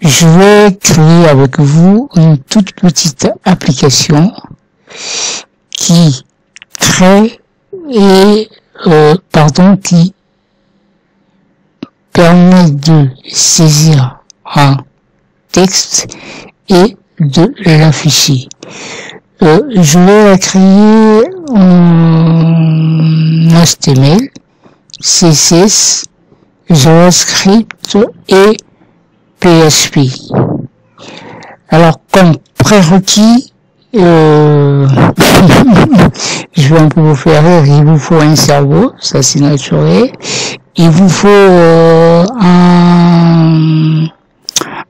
je vais créer avec vous une toute petite application qui crée et euh, pardon qui permet de saisir un texte et de l'afficher. Euh, je vais la créer en HTML, CSS, JavaScript et PHP. Alors comme prérequis, euh, je vais un peu vous faire rire, il vous faut un cerveau, ça c'est naturel. Il vous faut euh, un,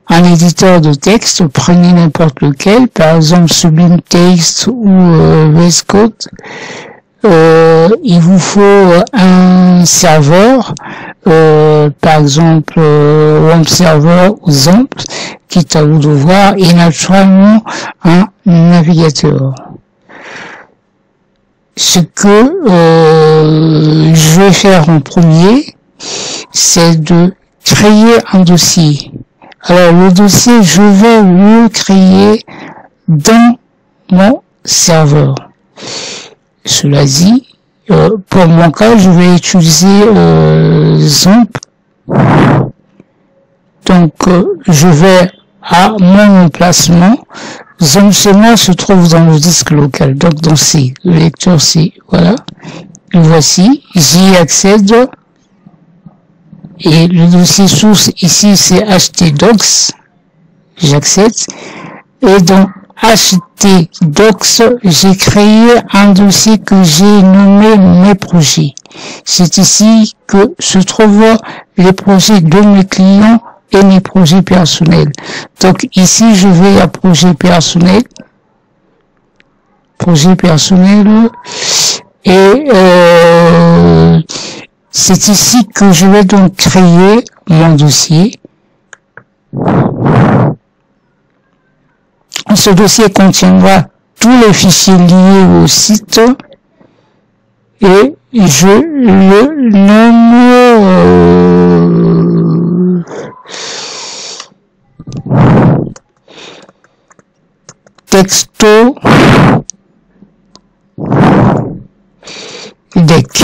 un éditeur de texte, prenez n'importe lequel, par exemple Sublime Text ou euh, Code. Euh, il vous faut un serveur, euh, par exemple euh, Server ou Zamp, quitte à vous devoir, et naturellement un navigateur. Ce que euh, je vais faire en premier, c'est de créer un dossier. Alors le dossier, je vais le créer dans mon serveur. Cela dit, euh, pour mon cas, je vais utiliser euh. Donc, euh, je vais à mon emplacement. Zamp chez moi se trouve dans le disque local, donc dans C, le lecteur C. Voilà. Voici, j'y accède. Et le dossier source ici, c'est htdocs. J'accède. Et dans htdocs, j'ai créé un dossier que j'ai nommé mes projets. C'est ici que se trouvent les projets de mes clients et mes projets personnels. Donc ici, je vais à projet personnel, projet personnel, et euh, c'est ici que je vais donc créer mon dossier. Ce dossier contiendra tous les fichiers liés au site et je le nomme euh, texto deck.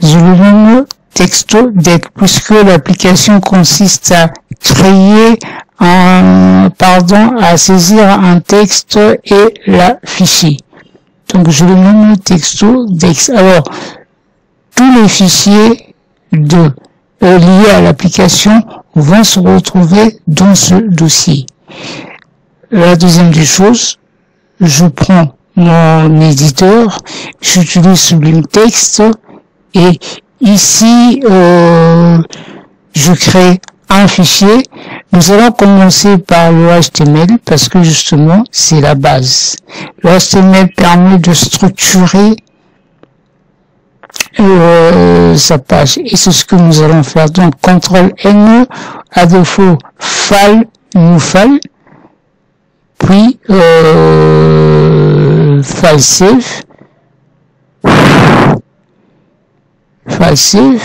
Je le nomme texto puisque l'application consiste à créer un, pardon, à saisir un texte et l'afficher. Donc je le nomme texto deck. Alors, tous les fichiers de euh, liés à l'application vont se retrouver dans ce dossier. La deuxième des choses, je prends mon éditeur, j'utilise Sublime Text et ici euh, je crée un fichier. Nous allons commencer par le HTML parce que justement c'est la base. Le HTML permet de structurer euh, sa page et c'est ce que nous allons faire. Donc CTRL N à défaut file nous file puis euh, file save save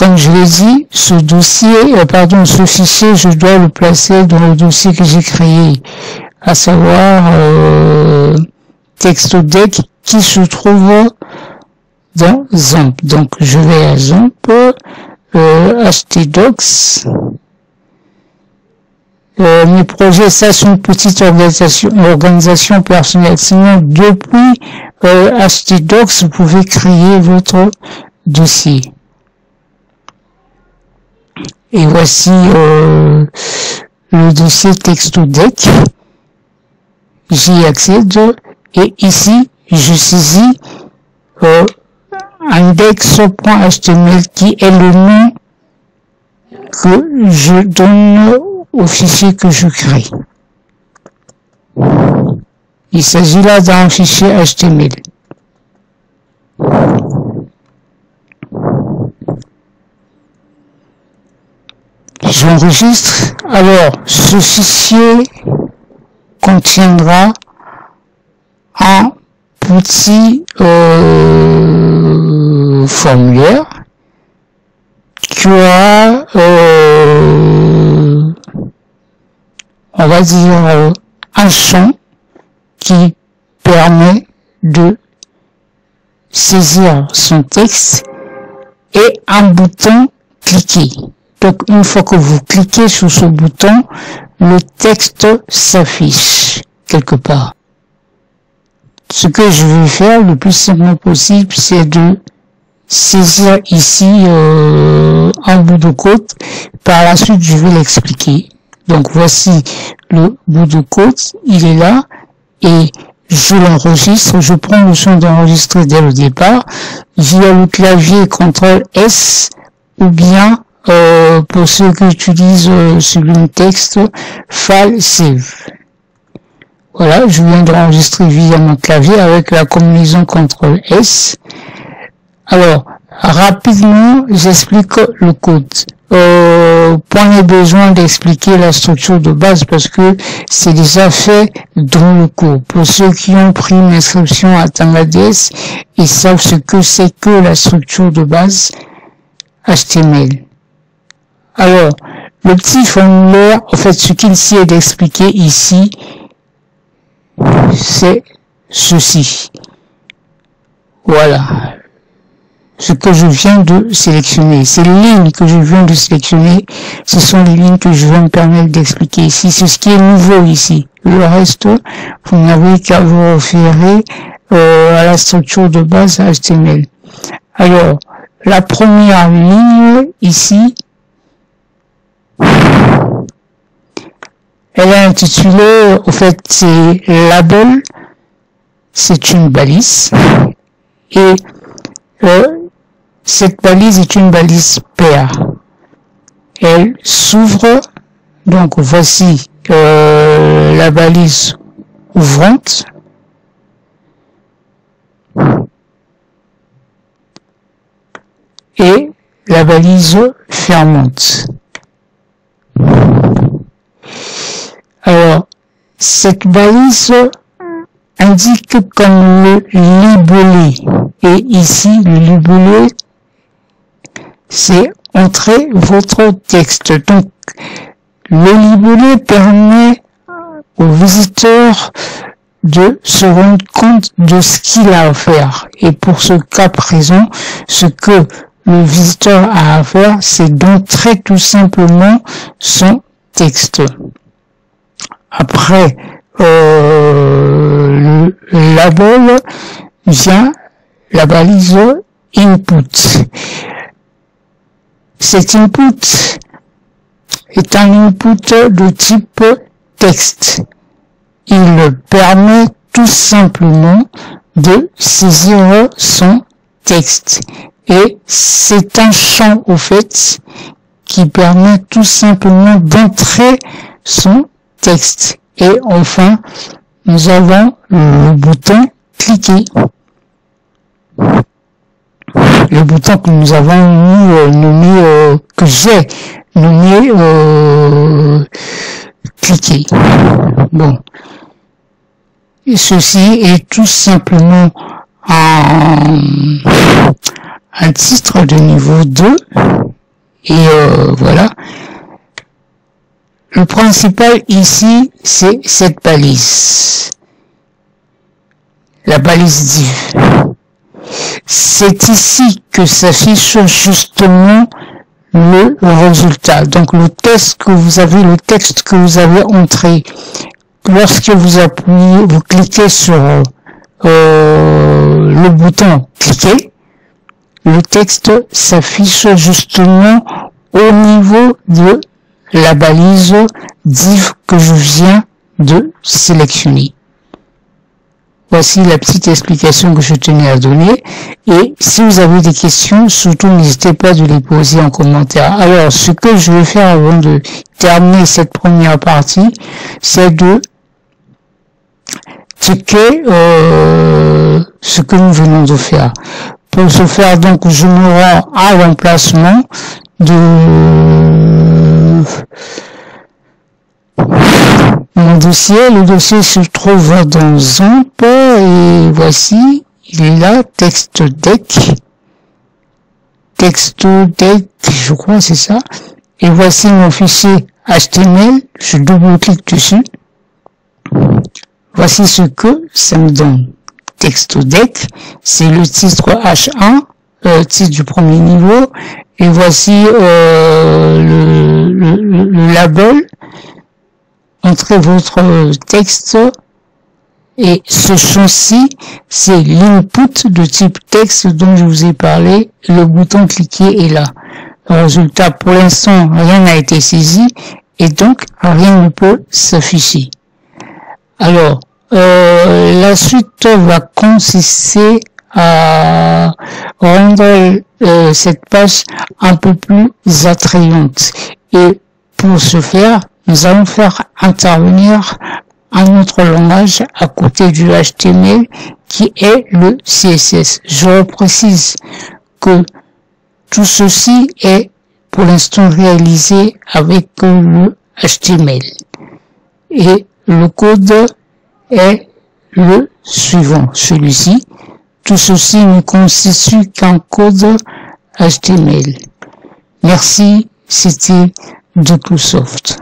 comme je l'ai dit, ce dossier, euh, pardon, ce fichier, je dois le placer dans le dossier que j'ai créé, à savoir euh, TextoDeck qui se trouve dans Zamp. Donc je vais à Zamp, euh, htdocs. Euh, mes projets, ça, sont une petite organisation, organisation personnelle. Sinon, depuis euh, htdocs, vous pouvez créer votre dossier. Et voici euh, le dossier TextoDeck. J'y accède et ici, je saisis euh, index.html qui est le nom que je donne au fichier que je crée. Il s'agit là d'un fichier HTML. J'enregistre. Alors, ce fichier contiendra un petit euh, formulaire qui aura, euh, on va dire, euh, un champ qui permet de saisir son texte et un bouton cliquer. Donc une fois que vous cliquez sur ce bouton, le texte s'affiche quelque part. Ce que je vais faire le plus simplement possible, c'est de saisir ici euh, un bout de code. Par la suite, je vais l'expliquer. Donc voici le bout de code, il est là et je l'enregistre, je prends le son d'enregistrer dès le départ via le clavier CTRL S ou bien euh, pour ceux qui utilisent euh, sur le texte file save. Voilà, je viens d'enregistrer via mon clavier avec la combinaison CTRL S. Alors, rapidement, j'explique le code. Euh, point besoin d'expliquer la structure de base parce que c'est déjà fait dans le cours. Pour ceux qui ont pris une inscription à Tangades, ils savent ce que c'est que la structure de base HTML. Alors, le petit formulaire, en fait, ce qu'il s'y est d'expliquer ici, c'est ceci. Voilà ce que je viens de sélectionner. Ces lignes que je viens de sélectionner, ce sont les lignes que je vais me permettre d'expliquer ici. C'est ce qui est nouveau ici. Le reste, vous n'avez qu'à vous référer euh, à la structure de base HTML. Alors, la première ligne ici, elle est intitulée, au fait, c'est label, c'est une balise, et euh, cette balise est une balise PA. Elle s'ouvre, donc voici euh, la balise ouvrante. Et la balise fermante. Alors, cette balise indique comme le libellé. Et ici, le libellé c'est entrer votre texte. Donc, le libellé permet au visiteur de se rendre compte de ce qu'il a à faire. Et pour ce cas présent, ce que le visiteur a à faire, c'est d'entrer tout simplement son texte. Après euh, le label vient la balise input. Cet input est un input de type texte. Il permet tout simplement de saisir son texte. Et c'est un champ, au fait, qui permet tout simplement d'entrer son texte. Et enfin, nous avons le bouton cliquer le bouton que nous avons euh, nommé, euh, que j'ai nommé euh, cliquer. Bon. Et ceci est tout simplement un, un titre de niveau 2. Et euh, voilà. Le principal ici, c'est cette balise. La balise div c'est ici que s'affiche justement le résultat. Donc le texte que vous avez, le texte que vous avez entré, lorsque vous appuyez, vous cliquez sur euh, le bouton cliquer, le texte s'affiche justement au niveau de la balise div que je viens de sélectionner. Voici la petite explication que je tenais à donner. Et si vous avez des questions, surtout n'hésitez pas de les poser en commentaire. Alors, ce que je vais faire avant de terminer cette première partie, c'est de checker euh, ce que nous venons de faire. Pour ce faire, donc, je me rends à l'emplacement de mon dossier. Le dossier se trouve dans ZAMP et voici, il est là, texte deck. Texte deck, je crois, c'est ça. Et voici mon fichier HTML. Je double-clique dessus. Voici ce que ça me donne. Texte deck, c'est le titre H1, le titre du premier niveau. Et voici euh, le label. Entrez votre texte et ce champ-ci, c'est l'input de type texte dont je vous ai parlé. Le bouton cliquer est là. Le résultat, pour l'instant, rien n'a été saisi et donc rien ne peut s'afficher. Alors, euh, la suite va consister à rendre euh, cette page un peu plus attrayante. Et pour ce faire, nous allons faire intervenir un autre langage à côté du HTML qui est le CSS. Je précise que tout ceci est pour l'instant réalisé avec le HTML. Et le code est le suivant, celui-ci. Tout ceci ne constitue qu'un code HTML. Merci, c'était Dukusoft.